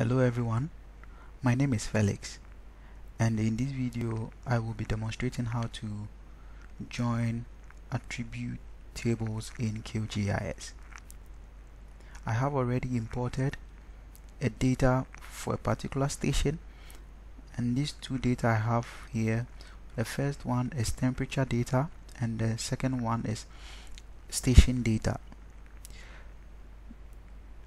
Hello everyone, my name is Felix and in this video I will be demonstrating how to join attribute tables in QGIS. I have already imported a data for a particular station and these two data I have here the first one is temperature data and the second one is station data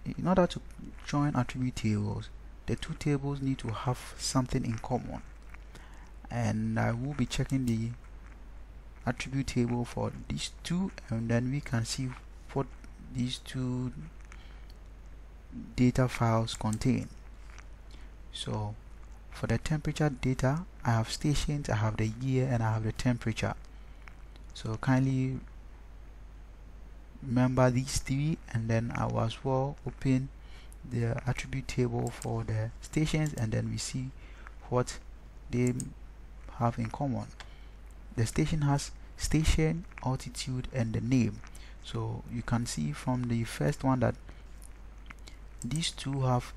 in order to join attribute tables the two tables need to have something in common. And I will be checking the attribute table for these two and then we can see what these two data files contain. So for the temperature data I have stations I have the year and I have the temperature. So kindly remember these three and then I will as well open the attribute table for the stations and then we see what they have in common. The station has station altitude and the name. So you can see from the first one that these two have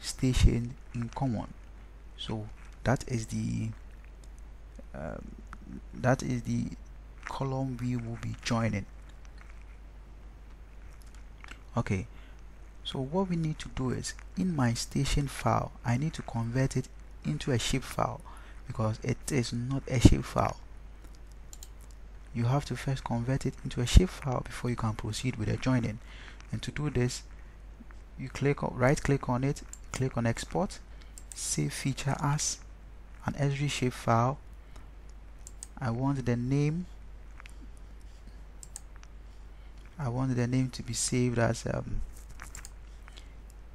station in common. So that is the um, that is the column we will be joining okay. So what we need to do is in my station file I need to convert it into a shape file because it is not a shape file. You have to first convert it into a shape file before you can proceed with the joining. And to do this you click right click on it click on export save feature as an Esri shape file. I want the name I want the name to be saved as um,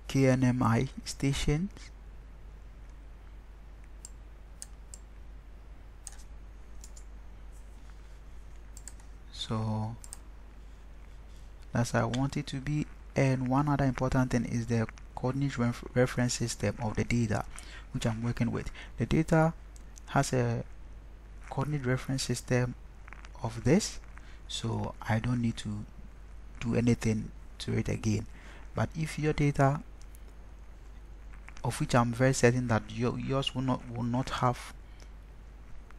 KNMI stations. So that's I want it to be and one other important thing is the coordinate ref reference system of the data which I'm working with. The data has a coordinate reference system of this so I don't need to do anything to it again. But if your data of which I'm very certain that yours will not will not have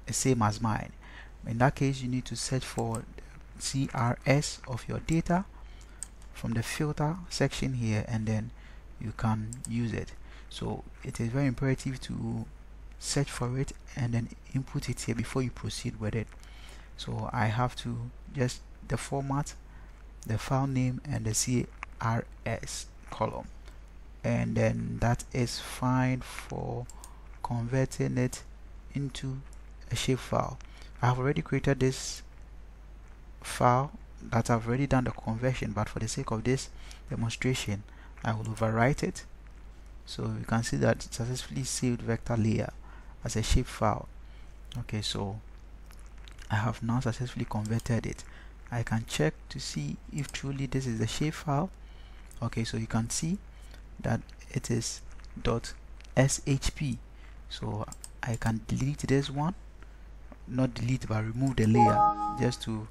the same as mine. In that case you need to search for CRS of your data from the filter section here and then you can use it. So it is very imperative to search for it and then input it here before you proceed with it. So I have to just the format the file name and the CRS column. And then that is fine for converting it into a shapefile I have already created this file that I've already done the conversion but for the sake of this demonstration I will overwrite it. So you can see that successfully saved vector layer as a shapefile okay so I have now successfully converted it I can check to see if truly this is the shapefile okay so you can see that it is dot shp so I can delete this one not delete but remove the layer just to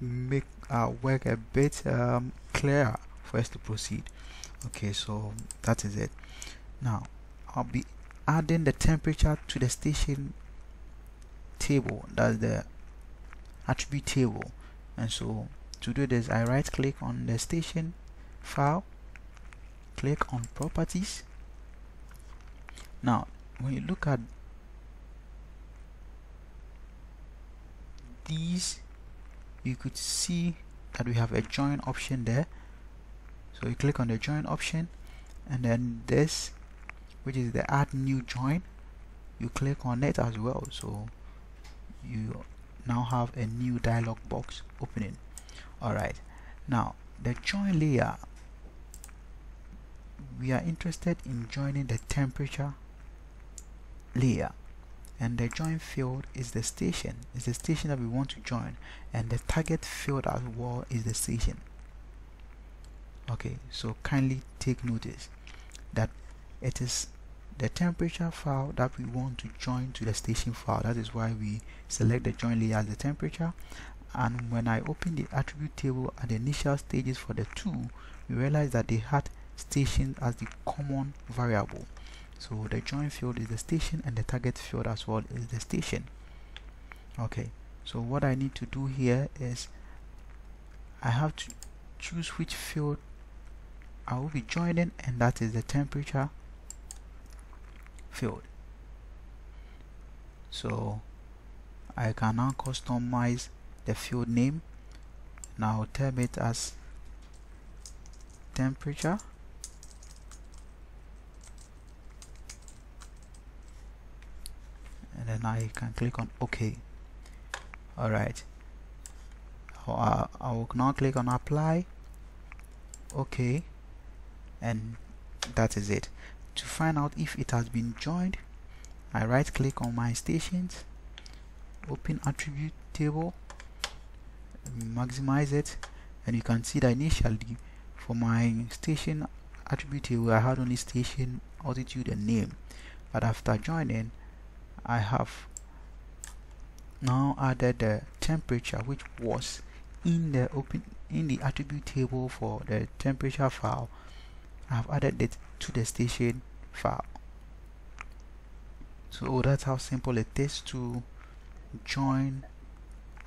make our work a bit um, clearer for us to proceed. Okay so that is it. Now I'll be adding the temperature to the station table. That's the attribute table. And so to do this I right click on the station file click on properties. Now when you look at these you could see that we have a join option there. So you click on the join option and then this which is the add new join you click on it as well. So you now have a new dialog box opening. Alright. Now the join layer we are interested in joining the temperature layer. And the join field is the station. Is the station that we want to join. And the target field as well is the station. Okay. So kindly take notice that it is the temperature file that we want to join to the station file that is why we select the join layer as the temperature. And when I open the attribute table at the initial stages for the two we realize that they had station as the common variable. So the join field is the station and the target field as well is the station. Okay so what I need to do here is I have to choose which field I will be joining and that is the temperature field. So I can now customize the field name. Now term it as temperature. And then I can click on OK. Alright. Uh, I will now click on apply. OK. And that is it to find out if it has been joined I right click on my stations open attribute table maximize it and you can see that initially for my station attribute table I had only station altitude and name. But after joining I have now added the temperature which was in the open in the attribute table for the temperature file I have added it to the station file. So that's how simple it is to join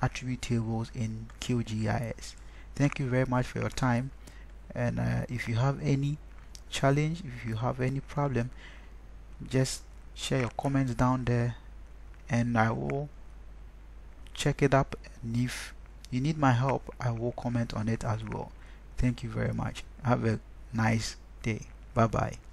attribute tables in QGIS thank you very much for your time. And uh, if you have any challenge if you have any problem just share your comments down there and I will check it up. And if you need my help I will comment on it as well. Thank you very much. Have a nice day. Bye bye